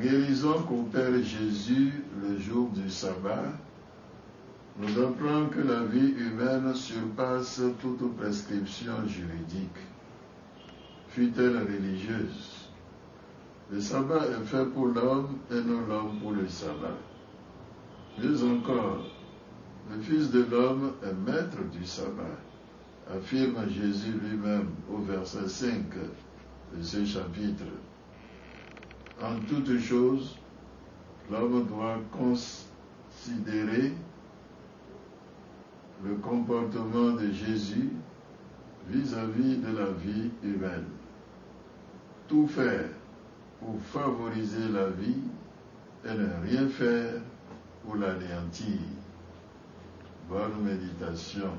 guérison qu'opère Jésus le jour du sabbat nous apprend que la vie humaine surpasse toute prescription juridique, fut-elle religieuse. Le sabbat est fait pour l'homme et non l'homme pour le sabbat. Mieux encore, le Fils de l'homme est maître du sabbat, affirme Jésus lui-même au verset 5 de ce chapitre. En toute chose, l'homme doit considérer le comportement de Jésus vis-à-vis de la vie humaine. Tout faire pour favoriser la vie et ne rien faire pour l'anéantir. Bonne méditation.